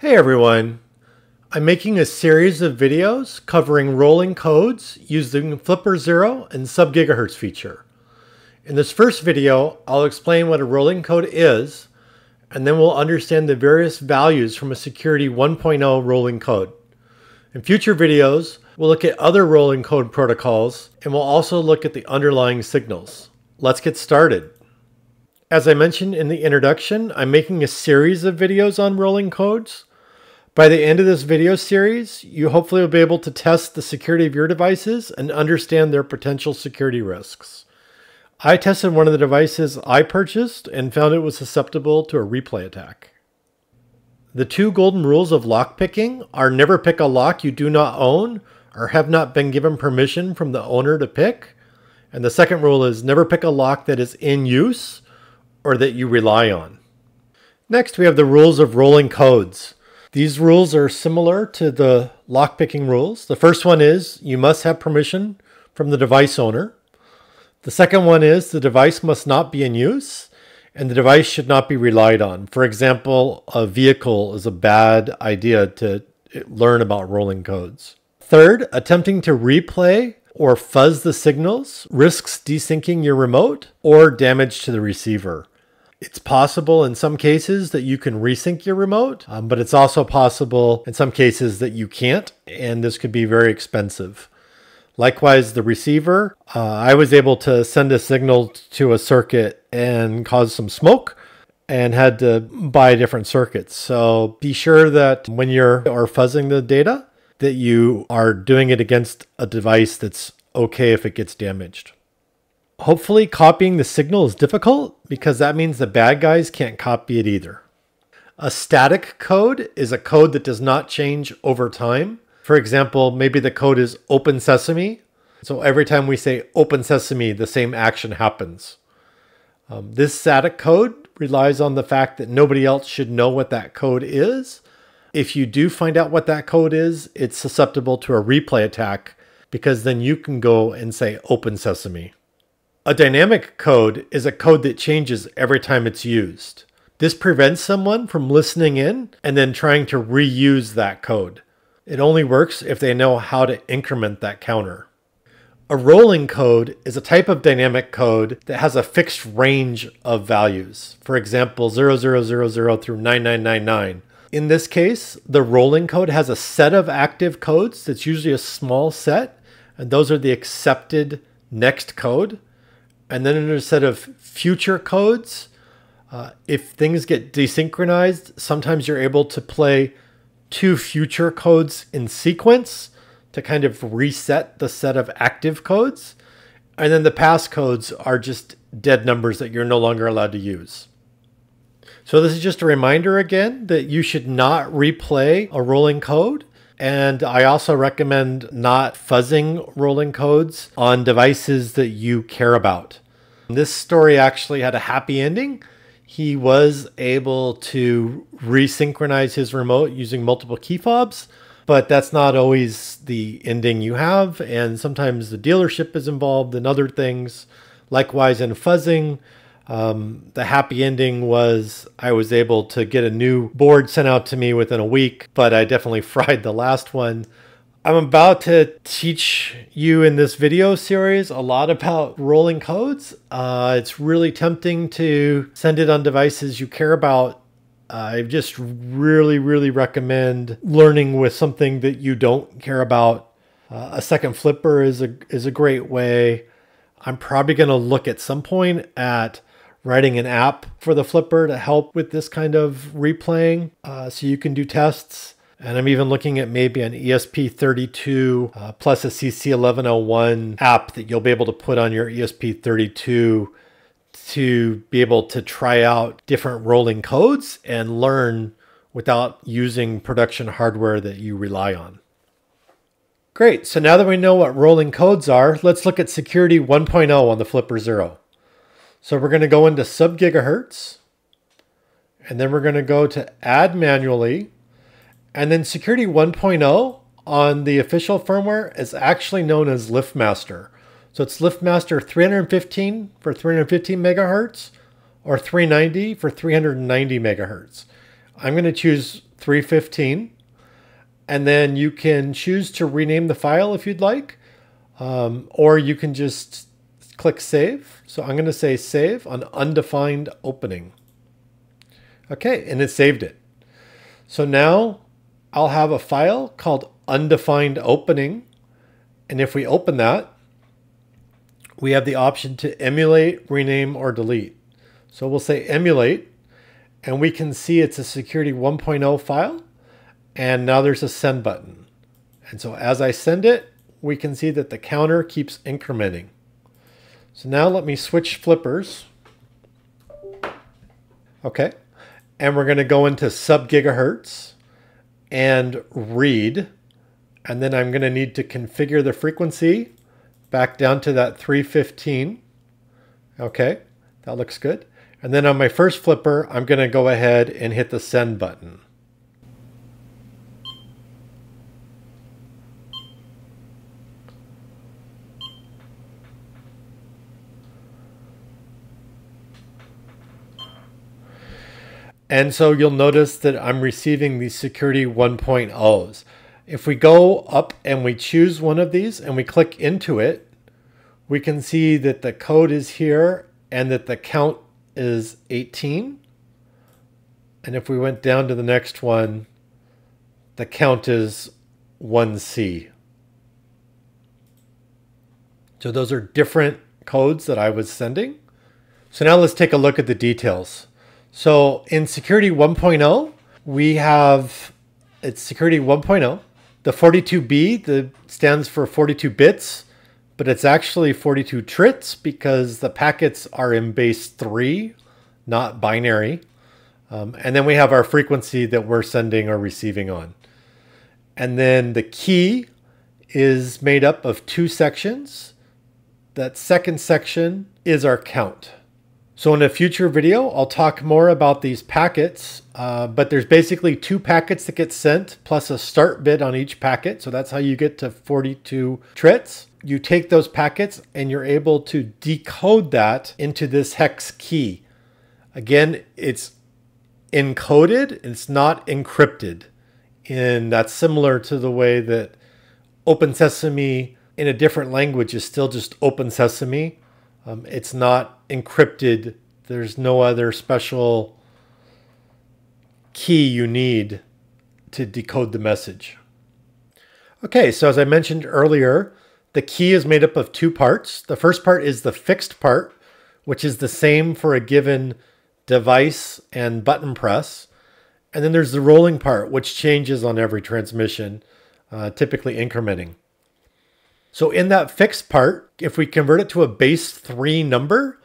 Hey everyone! I'm making a series of videos covering rolling codes using Flipper Zero and sub-gigahertz feature. In this first video, I'll explain what a rolling code is, and then we'll understand the various values from a Security 1.0 rolling code. In future videos, we'll look at other rolling code protocols, and we'll also look at the underlying signals. Let's get started. As I mentioned in the introduction, I'm making a series of videos on rolling codes. By the end of this video series, you hopefully will be able to test the security of your devices and understand their potential security risks. I tested one of the devices I purchased and found it was susceptible to a replay attack. The two golden rules of lockpicking are never pick a lock you do not own or have not been given permission from the owner to pick. And the second rule is never pick a lock that is in use or that you rely on. Next, we have the rules of rolling codes. These rules are similar to the lockpicking rules. The first one is you must have permission from the device owner. The second one is the device must not be in use and the device should not be relied on. For example, a vehicle is a bad idea to learn about rolling codes. Third, attempting to replay or fuzz the signals risks desyncing your remote or damage to the receiver. It's possible in some cases that you can resync your remote, um, but it's also possible in some cases that you can't, and this could be very expensive. Likewise, the receiver, uh, I was able to send a signal to a circuit and cause some smoke and had to buy different circuits. So be sure that when you're or fuzzing the data, that you are doing it against a device that's okay if it gets damaged. Hopefully copying the signal is difficult because that means the bad guys can't copy it either. A static code is a code that does not change over time. For example, maybe the code is open sesame. So every time we say open sesame, the same action happens. Um, this static code relies on the fact that nobody else should know what that code is. If you do find out what that code is, it's susceptible to a replay attack because then you can go and say open sesame. A dynamic code is a code that changes every time it's used. This prevents someone from listening in and then trying to reuse that code. It only works if they know how to increment that counter. A rolling code is a type of dynamic code that has a fixed range of values. For example, 0000 through 9999. In this case, the rolling code has a set of active codes that's usually a small set, and those are the accepted next code. And then in a set of future codes, uh, if things get desynchronized, sometimes you're able to play two future codes in sequence to kind of reset the set of active codes. And then the past codes are just dead numbers that you're no longer allowed to use. So this is just a reminder again that you should not replay a rolling code. And I also recommend not fuzzing rolling codes on devices that you care about. This story actually had a happy ending. He was able to resynchronize his remote using multiple key fobs, but that's not always the ending you have. And sometimes the dealership is involved in other things. Likewise, in fuzzing, um, the happy ending was I was able to get a new board sent out to me within a week, but I definitely fried the last one. I'm about to teach you in this video series a lot about rolling codes. Uh, it's really tempting to send it on devices you care about. I just really, really recommend learning with something that you don't care about. Uh, a second flipper is a is a great way. I'm probably going to look at some point at writing an app for the flipper to help with this kind of replaying uh, so you can do tests. And I'm even looking at maybe an ESP32 uh, plus a CC1101 app that you'll be able to put on your ESP32 to be able to try out different rolling codes and learn without using production hardware that you rely on. Great, so now that we know what rolling codes are, let's look at Security 1.0 on the Flipper Zero. So we're going to go into sub gigahertz, and then we're going to go to add manually, and then security 1.0 on the official firmware is actually known as LiftMaster. So it's LiftMaster 315 for 315 megahertz or 390 for 390 megahertz. I'm going to choose 315. And then you can choose to rename the file if you'd like, um, or you can just click save. So I'm going to say save on undefined opening. Okay, and it saved it. So now I'll have a file called undefined opening. And if we open that, we have the option to emulate, rename, or delete. So we'll say emulate, and we can see it's a security 1.0 file. And now there's a send button. And so as I send it, we can see that the counter keeps incrementing. So now let me switch flippers. Okay. And we're going to go into sub gigahertz and read. And then I'm going to need to configure the frequency back down to that 315. Okay, that looks good. And then on my first flipper, I'm going to go ahead and hit the send button. And so you'll notice that I'm receiving these security 1.0s. If we go up and we choose one of these and we click into it, we can see that the code is here and that the count is 18. And if we went down to the next one, the count is 1C. So those are different codes that I was sending. So now let's take a look at the details. So in security 1.0, we have it's security 1.0. The 42B the stands for 42 bits, but it's actually 42 trits because the packets are in base 3, not binary. Um, and then we have our frequency that we're sending or receiving on. And then the key is made up of two sections. That second section is our count. So in a future video, I'll talk more about these packets, uh, but there's basically two packets that get sent plus a start bit on each packet. So that's how you get to 42 trits. You take those packets and you're able to decode that into this hex key. Again, it's encoded, it's not encrypted. And that's similar to the way that Open Sesame in a different language is still just Open Sesame um, it's not encrypted. There's no other special key you need to decode the message. Okay, so as I mentioned earlier, the key is made up of two parts. The first part is the fixed part, which is the same for a given device and button press. And then there's the rolling part, which changes on every transmission, uh, typically incrementing. So in that fixed part, if we convert it to a base three number,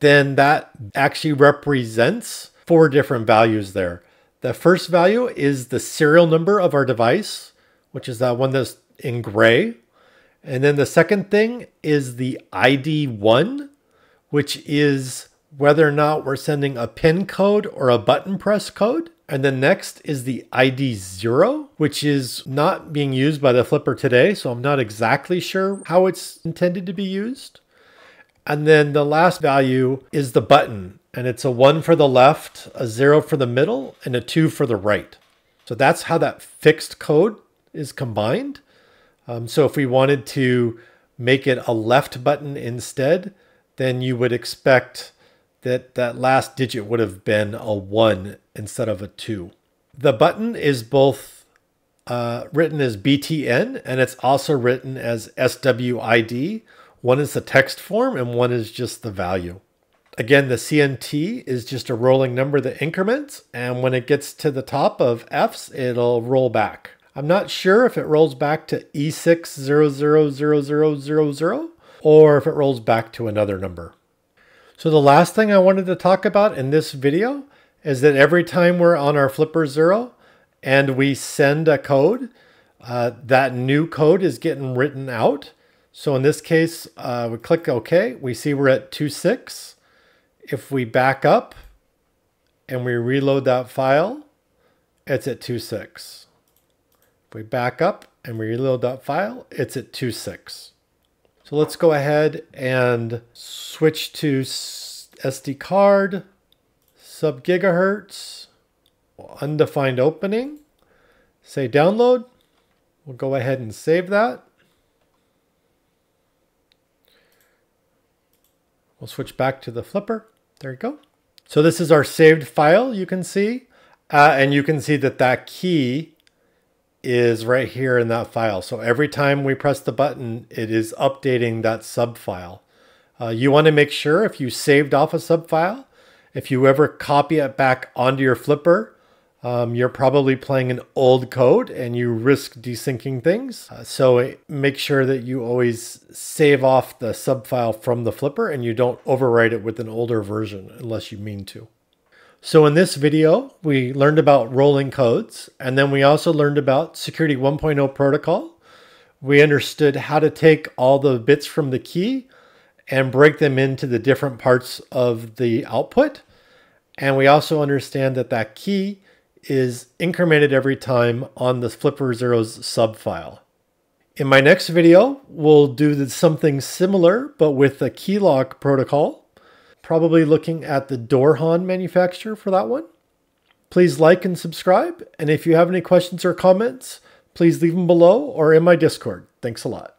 then that actually represents four different values there. The first value is the serial number of our device, which is that one that's in gray. And then the second thing is the ID1, which is whether or not we're sending a pin code or a button press code. And then next is the ID zero, which is not being used by the flipper today. So I'm not exactly sure how it's intended to be used. And then the last value is the button. And it's a one for the left, a zero for the middle, and a two for the right. So that's how that fixed code is combined. Um, so if we wanted to make it a left button instead, then you would expect that that last digit would have been a 1 instead of a 2. The button is both uh, written as BTN and it's also written as SWID. One is the text form and one is just the value. Again, the CNT is just a rolling number that increments, and when it gets to the top of Fs, it'll roll back. I'm not sure if it rolls back to E6000000 or if it rolls back to another number. So the last thing I wanted to talk about in this video is that every time we're on our Flipper Zero and we send a code, uh, that new code is getting written out. So in this case, uh, we click OK. We see we're at 2.6. If we back up and we reload that file, it's at 2.6. If we back up and we reload that file, it's at 2.6. So let's go ahead and switch to SD card, sub gigahertz, undefined opening. Say download. We'll go ahead and save that. We'll switch back to the flipper. There you go. So this is our saved file, you can see. Uh, and you can see that that key is right here in that file. So every time we press the button, it is updating that sub file. Uh, you want to make sure if you saved off a sub file, if you ever copy it back onto your flipper, um, you're probably playing an old code and you risk desyncing things. Uh, so make sure that you always save off the sub file from the flipper and you don't overwrite it with an older version unless you mean to. So in this video, we learned about rolling codes, and then we also learned about Security 1.0 protocol. We understood how to take all the bits from the key and break them into the different parts of the output. And we also understand that that key is incremented every time on the Flipper Zero's subfile. In my next video, we'll do something similar, but with the KeeLoq protocol, probably looking at the DoorHan manufacturer for that one. Please like and subscribe, and if you have any questions or comments, please leave them below or in my Discord. Thanks a lot.